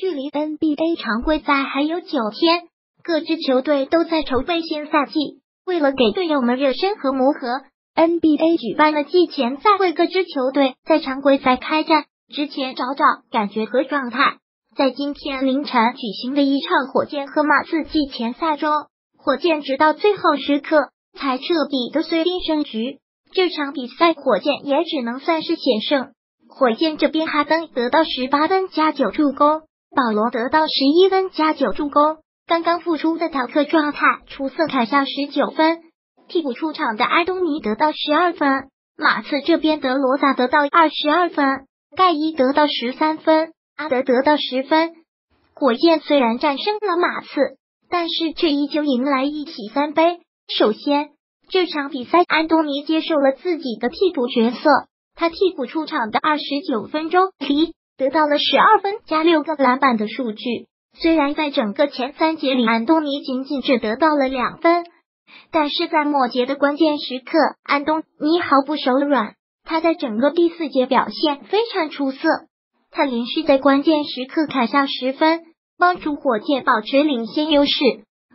距离 NBA 常规赛还有九天，各支球队都在筹备新赛季。为了给队友们热身和磨合，NBA 举办了季前赛，为各支球队在常规赛开战之前找找感觉和状态。在今天凌晨举行的一场火箭和马刺季前赛中，火箭直到最后时刻才彻底的碎定胜局。这场比赛，火箭也只能算是险胜。火箭这边，哈登得到十八分加九助攻。保罗得到十一分加九助攻，刚刚复出的塔克状态出色，砍下十九分。替补出场的安东尼得到十二分。马刺这边德罗萨得到二十二分，盖伊得到十三分，阿德得到十分。火箭虽然战胜了马刺，但是却依旧迎来一喜三悲。首先，这场比赛安东尼接受了自己的替补角色，他替补出场的二十九分钟里。得到了十二分加六个篮板的数据。虽然在整个前三节里，安东尼仅仅只得到了两分，但是在末节的关键时刻，安东尼毫不手软。他在整个第四节表现非常出色，他连续在关键时刻砍下十分，帮助火箭保持领先优势，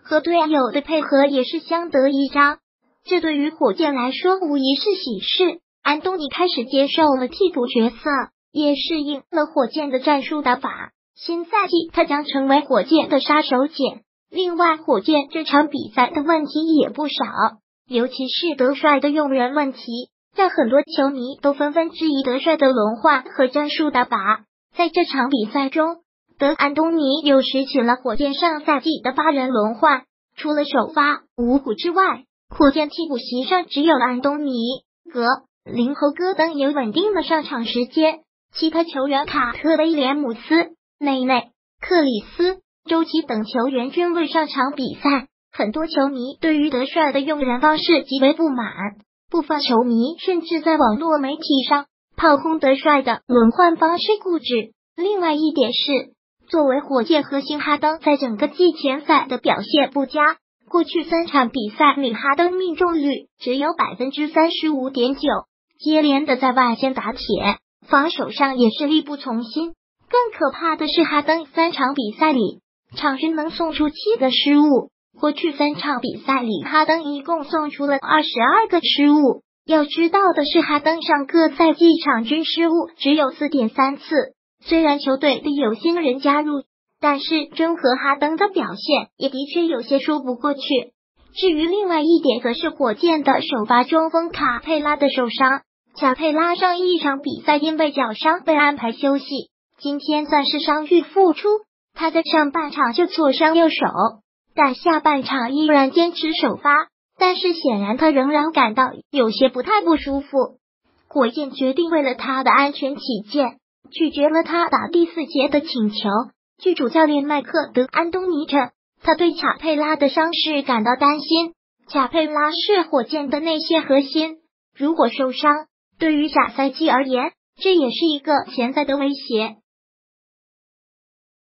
和队友的配合也是相得益彰。这对于火箭来说无疑是喜事。安东尼开始接受了替补角色。也适应了火箭的战术打法。新赛季他将成为火箭的杀手锏。另外，火箭这场比赛的问题也不少，尤其是德帅的用人问题，让很多球迷都纷纷质疑德帅的轮换和战术打法。在这场比赛中，德安东尼又拾起了火箭上赛季的八人轮换，除了首发五虎之外，火箭替补席上只有安东尼、格林和戈登有稳定的上场时间。其他球员卡特、威廉姆斯、内内、克里斯、周琦等球员均未上场比赛。很多球迷对于德帅的用人方式极为不满，部分球迷甚至在网络媒体上炮轰德帅的轮换方式固执。另外一点是，作为火箭核心，哈登在整个季前赛的表现不佳，过去三场比赛里哈登命中率只有百分之三十五点九，接连的在外线打铁。防守上也是力不从心，更可怕的是哈登三场比赛里场均能送出七个失误。过去三场比赛里，哈登一共送出了二十二个失误。要知道的是，哈登上个赛季场均失误只有四点三次。虽然球队的有新人加入，但是综合哈登的表现，也的确有些说不过去。至于另外一点，则是火箭的首发中锋卡佩拉的受伤。卡佩拉上一场比赛因为脚伤被安排休息，今天算是伤愈复出。他在上半场就挫伤右手，但下半场依然坚持首发。但是显然他仍然感到有些不太不舒服。火箭决定为了他的安全起见，拒绝了他打第四节的请求。据主教练麦克德安东尼称，他对卡佩拉的伤势感到担心。卡佩拉是火箭的内线核心，如果受伤。对于假赛季而言，这也是一个潜在的威胁。